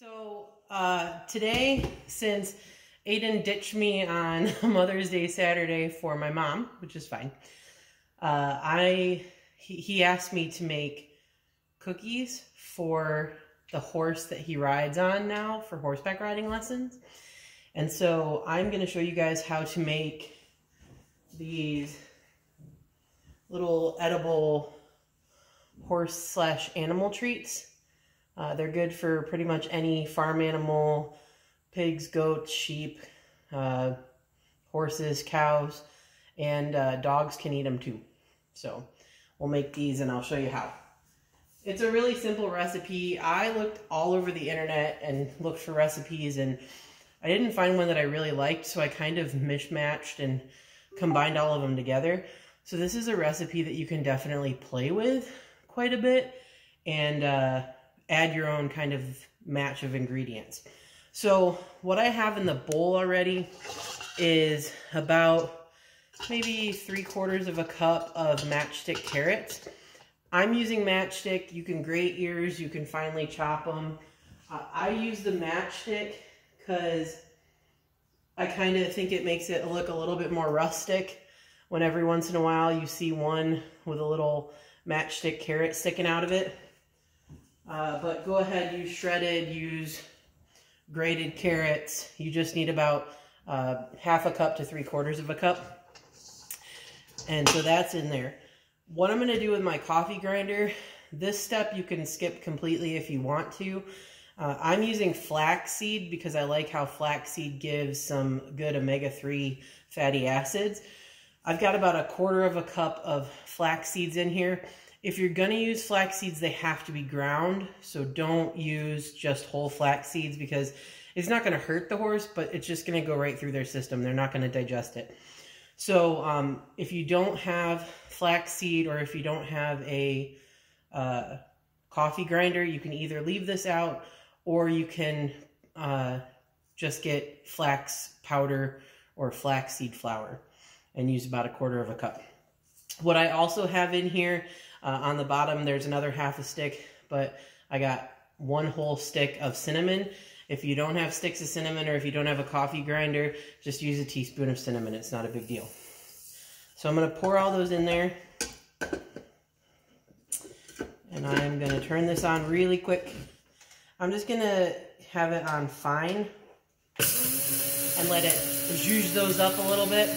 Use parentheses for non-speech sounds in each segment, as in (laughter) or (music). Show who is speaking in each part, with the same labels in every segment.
Speaker 1: So uh, today, since Aiden ditched me on (laughs) Mother's Day Saturday for my mom, which is fine, uh, I he, he asked me to make cookies for the horse that he rides on now for horseback riding lessons. And so I'm going to show you guys how to make these little edible horse slash animal treats. Uh, they're good for pretty much any farm animal, pigs, goats, sheep, uh, horses, cows, and uh, dogs can eat them too. So we'll make these and I'll show you how. It's a really simple recipe. I looked all over the internet and looked for recipes and I didn't find one that I really liked, so I kind of mismatched and combined all of them together. So this is a recipe that you can definitely play with quite a bit and uh, add your own kind of match of ingredients. So what I have in the bowl already is about maybe three quarters of a cup of matchstick carrots. I'm using matchstick. You can grate yours. You can finely chop them. Uh, I use the matchstick because I kind of think it makes it look a little bit more rustic when every once in a while you see one with a little matchstick carrot sticking out of it. Uh, but go ahead, use shredded, use grated carrots. You just need about uh, half a cup to three quarters of a cup. And so that's in there. What I'm going to do with my coffee grinder, this step you can skip completely if you want to. Uh, I'm using flaxseed because I like how flaxseed gives some good omega-3 fatty acids. I've got about a quarter of a cup of flax seeds in here. If you're going to use flax seeds, they have to be ground. So don't use just whole flax seeds because it's not going to hurt the horse, but it's just going to go right through their system. They're not going to digest it. So um, if you don't have flax seed or if you don't have a uh, coffee grinder, you can either leave this out or you can uh, just get flax powder or flaxseed flour and use about a quarter of a cup. What I also have in here uh, on the bottom, there's another half a stick, but I got one whole stick of cinnamon. If you don't have sticks of cinnamon or if you don't have a coffee grinder, just use a teaspoon of cinnamon. It's not a big deal. So I'm going to pour all those in there. And I'm going to turn this on really quick. I'm just going to have it on fine and let it zhuzh those up a little bit.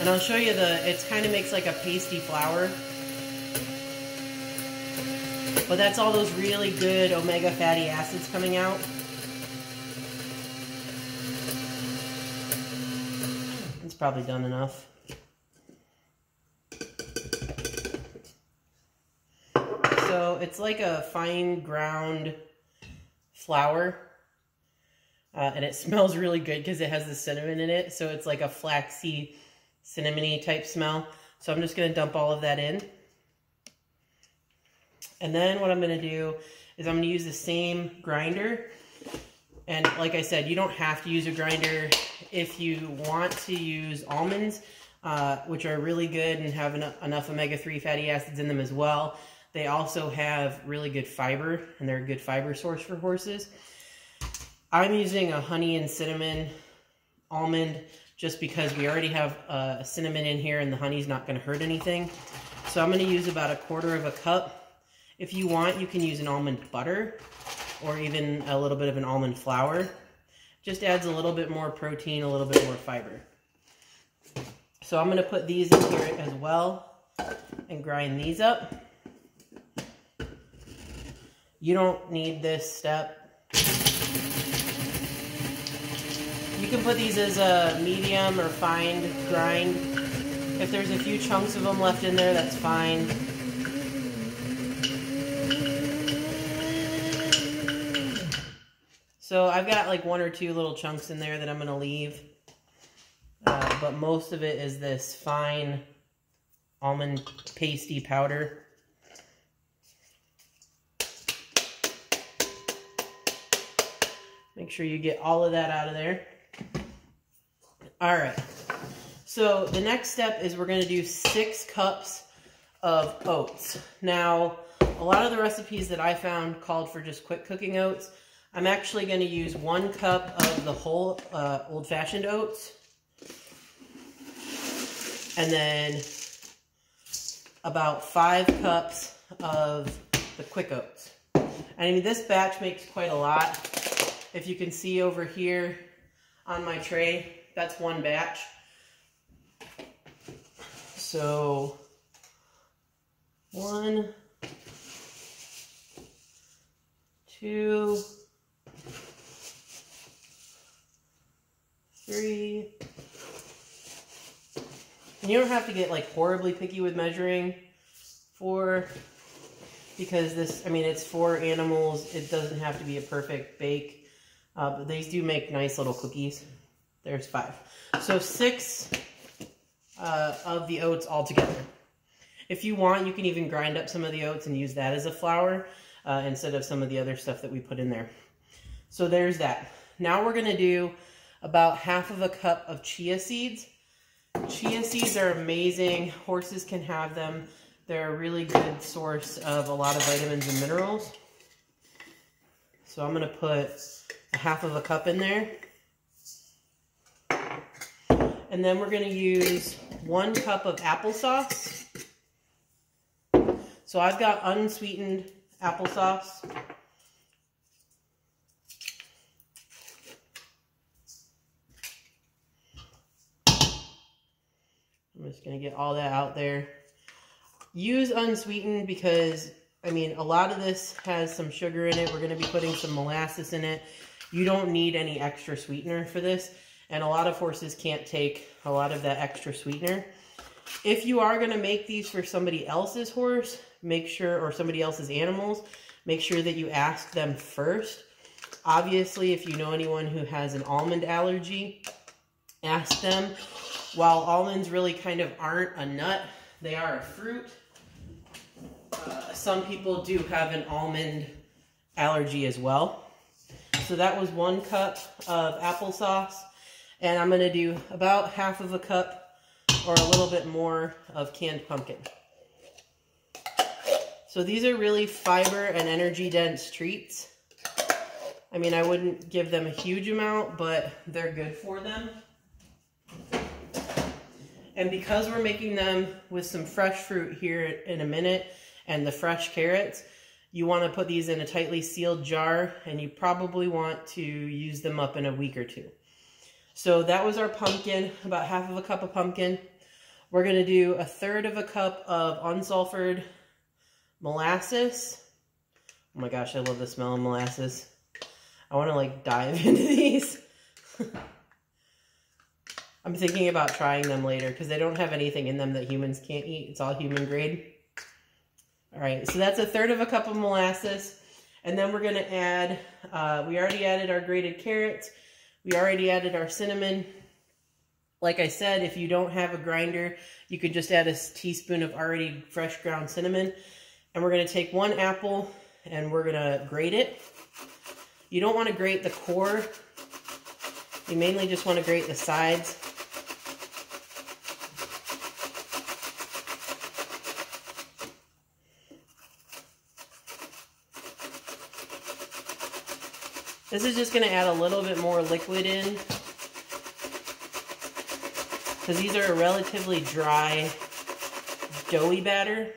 Speaker 1: And I'll show you the, it kind of makes like a pasty flour. But that's all those really good omega fatty acids coming out. It's probably done enough. So it's like a fine ground flour. Uh, and it (laughs) smells really good because it has the cinnamon in it. So it's like a flaxy cinnamony type smell. So I'm just going to dump all of that in. And then what I'm going to do is I'm going to use the same grinder. And like I said, you don't have to use a grinder if you want to use almonds, uh, which are really good and have en enough omega-3 fatty acids in them as well. They also have really good fiber, and they're a good fiber source for horses. I'm using a honey and cinnamon almond just because we already have uh, cinnamon in here and the honey's not going to hurt anything. So I'm going to use about a quarter of a cup. If you want, you can use an almond butter or even a little bit of an almond flour. Just adds a little bit more protein, a little bit more fiber. So I'm going to put these in here as well and grind these up. You don't need this step can put these as a medium or fine grind. If there's a few chunks of them left in there, that's fine. So I've got like one or two little chunks in there that I'm going to leave. Uh, but most of it is this fine almond pasty powder. Make sure you get all of that out of there. All right. So the next step is we're going to do six cups of oats. Now, a lot of the recipes that I found called for just quick cooking oats. I'm actually going to use one cup of the whole uh, old-fashioned oats. And then about five cups of the quick oats. I mean, this batch makes quite a lot. If you can see over here on my tray, that's one batch. So, one, two, three. And you don't have to get like horribly picky with measuring. Four, because this, I mean, it's for animals. It doesn't have to be a perfect bake. Uh, but these do make nice little cookies. There's five. So six uh, of the oats all together. If you want, you can even grind up some of the oats and use that as a flour uh, instead of some of the other stuff that we put in there. So there's that. Now we're going to do about half of a cup of chia seeds. Chia seeds are amazing. Horses can have them. They're a really good source of a lot of vitamins and minerals. So I'm going to put a half of a cup in there. And then we're going to use one cup of applesauce. So I've got unsweetened applesauce. I'm just going to get all that out there. Use unsweetened because, I mean, a lot of this has some sugar in it. We're going to be putting some molasses in it. You don't need any extra sweetener for this. And a lot of horses can't take a lot of that extra sweetener. If you are going to make these for somebody else's horse, make sure, or somebody else's animals, make sure that you ask them first. Obviously, if you know anyone who has an almond allergy, ask them. While almonds really kind of aren't a nut, they are a fruit. Uh, some people do have an almond allergy as well. So that was one cup of applesauce. And I'm going to do about half of a cup or a little bit more of canned pumpkin. So these are really fiber and energy dense treats. I mean, I wouldn't give them a huge amount, but they're good for them. And because we're making them with some fresh fruit here in a minute and the fresh carrots, you want to put these in a tightly sealed jar and you probably want to use them up in a week or two. So that was our pumpkin, about half of a cup of pumpkin. We're going to do a third of a cup of unsulfured molasses. Oh my gosh, I love the smell of molasses. I want to like dive (laughs) into these. (laughs) I'm thinking about trying them later because they don't have anything in them that humans can't eat. It's all human grade. All right, so that's a third of a cup of molasses. And then we're going to add, uh, we already added our grated carrots. We already added our cinnamon. Like I said, if you don't have a grinder, you could just add a teaspoon of already fresh ground cinnamon. And we're to take one apple and we're to grate it. You don't want to grate the core. You mainly just want to grate the sides. This is just going to add a little bit more liquid in. Because these are a relatively dry, doughy batter.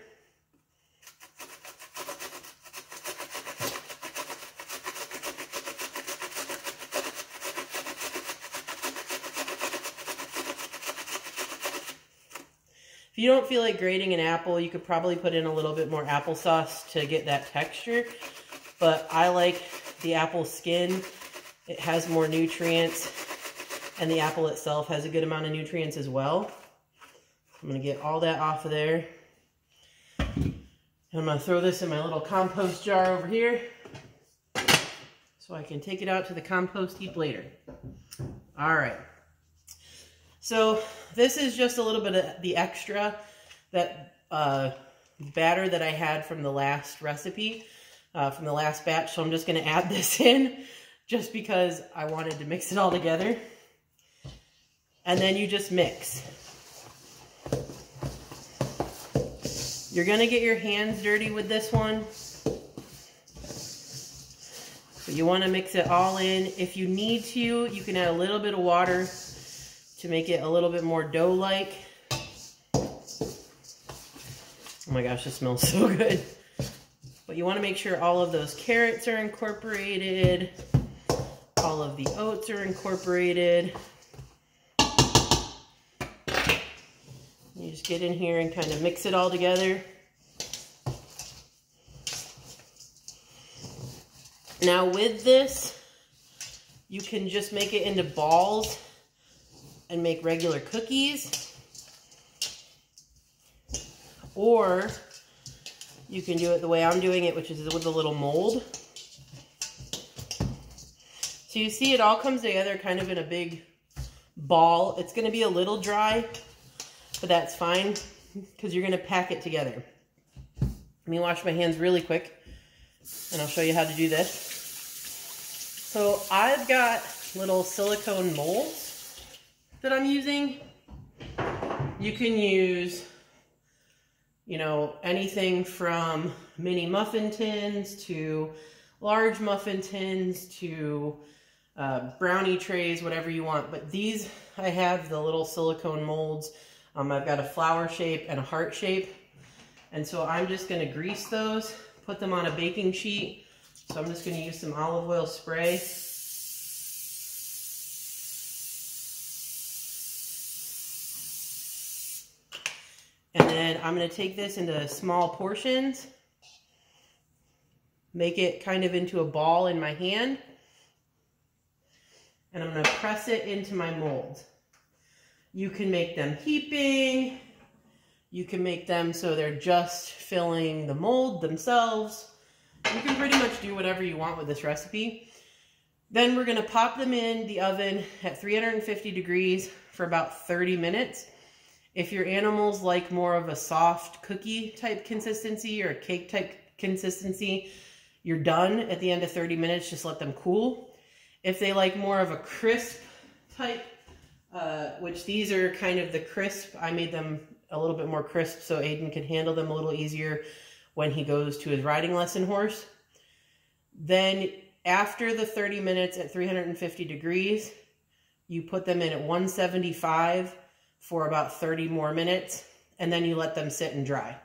Speaker 1: If you don't feel like grating an apple, you could probably put in a little bit more applesauce to get that texture. But I like the apple skin. It has more nutrients, and the apple itself has a good amount of nutrients as well. I'm going to get all that off of there. And I'm going to throw this in my little compost jar over here so I can take it out to the compost heap later. All right. So this is just a little bit of the extra that uh, batter that I had from the last recipe uh, from the last batch. So I'm just going to add (laughs) this in just because I wanted to mix it all together. And then you just mix. You're going to get your hands dirty with this one. But you want to mix it all in. If you need to, you can add a little bit of water to make it a little bit more dough-like. Oh my gosh, this smells (laughs) so good. You want to make sure all of those carrots are incorporated. All of the oats are incorporated. You just get in here and kind of mix it all together. Now with this, you can just make it into balls and make regular cookies. Or you can do it the way I'm doing it, which is with a little mold. So you see it all comes together kind of in a big ball. It's going to be a little dry, but that's fine because you're going to pack it together. Let me wash my hands really quick and I'll show you how to do this. So I've got little silicone molds that I'm using. You can use you know, anything from mini muffin tins to large muffin tins to uh, brownie trays, whatever you want. But these, I have the little silicone molds. Um, I've got a flower shape and a heart shape. And so I'm just going to grease those, put them on a baking sheet. So I'm just going to use some olive oil spray And then I'm going to take this into small portions, make it kind of into a ball in my hand, and I'm going to press it into my mold. You can make them heaping, you can make them so they're just filling the mold themselves. You can pretty much do whatever you want with this recipe. Then we're going to pop them in the oven at 350 degrees for about 30 minutes. If your animals like more of a soft cookie type consistency or a cake type consistency, you're done at the end of 30 minutes. Just let them cool. If they like more of a crisp type, uh, which these are kind of the crisp, I made them a little bit more crisp so Aiden can handle them a little easier when he goes to his riding lesson horse. Then after the 30 minutes at 350 degrees, you put them in at 175 for about 30 more minutes, and then you let them sit and dry.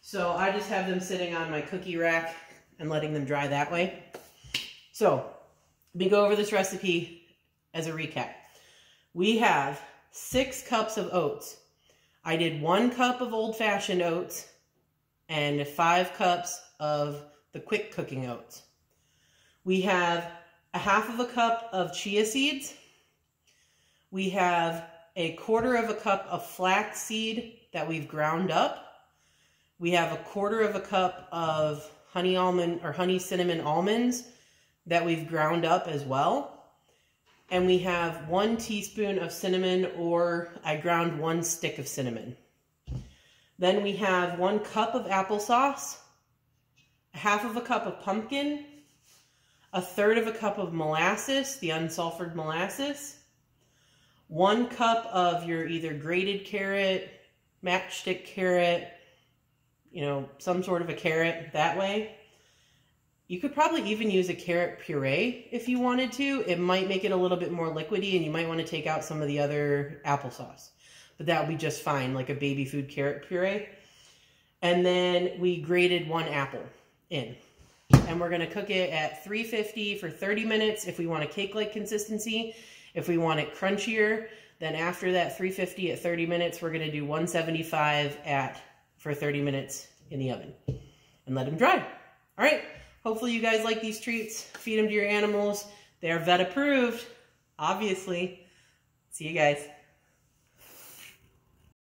Speaker 1: So I just have them sitting on my cookie rack and letting them dry that way. So let me go over this recipe as a recap. We have six cups of oats. I did one cup of old-fashioned oats and five cups of the quick cooking oats. We have a half of a cup of chia seeds. We have a quarter of a cup of flax seed that we've ground up. We have a quarter of a cup of honey almond or honey cinnamon almonds that we've ground up as well. And we have one teaspoon of cinnamon or I ground one stick of cinnamon. Then we have one cup of applesauce, half of a cup of pumpkin, a third of a cup of molasses, the unsulfured molasses, one cup of your either grated carrot, matchstick carrot, you know, some sort of a carrot that way. You could probably even use a carrot puree if you wanted to. It might make it a little bit more liquidy and you might want to take out some of the other applesauce. But that would be just fine, like a baby food carrot puree. And then we grated one apple in. And we're going to cook it at 350 for 30 minutes if we want a cake-like consistency. If we want it crunchier, then after that 350 at 30 minutes, we're to do 175 at for 30 minutes in the oven and let them dry. All right. Hopefully you guys like these treats. Feed them to your animals. They're vet approved, obviously. See you guys.